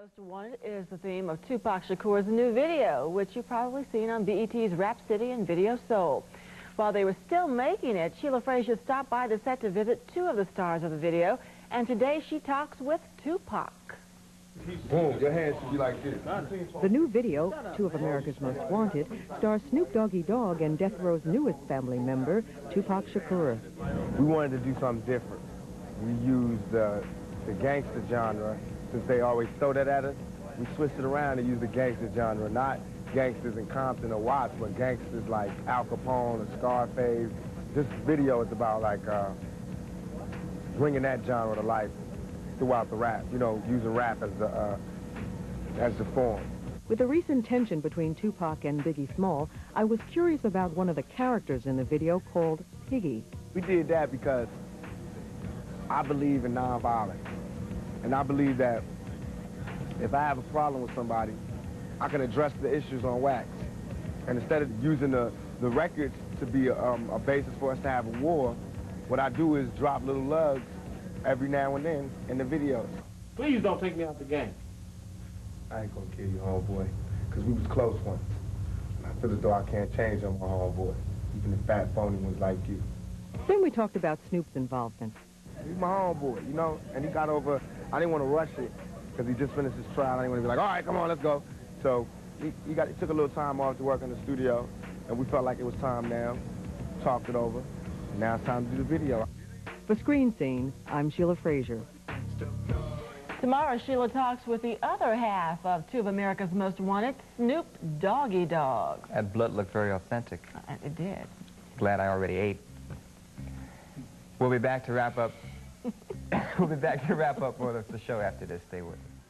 Most Wanted is the theme of Tupac Shakur's new video, which you've probably seen on BET's Rap City and Video Soul. While they were still making it, Sheila Frazier stopped by the set to visit two of the stars of the video, and today she talks with Tupac. Boom, your hands should be like this. The new video, Two of America's Most Wanted, stars Snoop Doggy Dogg and Death Row's newest family member, Tupac Shakur. We wanted to do something different. We used the, the gangster genre since they always throw that at us, we switched it around and used the gangster genre, not gangsters in Compton or Watts, but gangsters like Al Capone or Scarface. This video is about like uh, bringing that genre to life throughout the rap, you know, using rap as the, uh, as the form. With the recent tension between Tupac and Biggie Small, I was curious about one of the characters in the video called Piggy. We did that because I believe in nonviolence. And I believe that if I have a problem with somebody, I can address the issues on wax. And instead of using the, the records to be a, um, a basis for us to have a war, what I do is drop little lugs every now and then in the videos. Please don't take me out the game. I ain't gonna kill you, homeboy, because we was close once. I feel as though I can't change on my homeboy, even if Fat Phony was like you. Then we talked about Snoop's involvement. He's my homeboy, you know, and he got over, I didn't want to rush it because he just finished his trial. I didn't want to be like, all right, come on, let's go. So he, he, got, he took a little time off to work in the studio, and we felt like it was time now. Talked it over. Now it's time to do the video. For Screen Scene, I'm Sheila Frazier. Tomorrow, Sheila talks with the other half of two of America's Most Wanted, Snoop Doggy Dogg. That blood looked very authentic. Uh, it did. Glad I already ate. We'll be back to wrap up. we'll be back to wrap up for the show after this. Stay with us.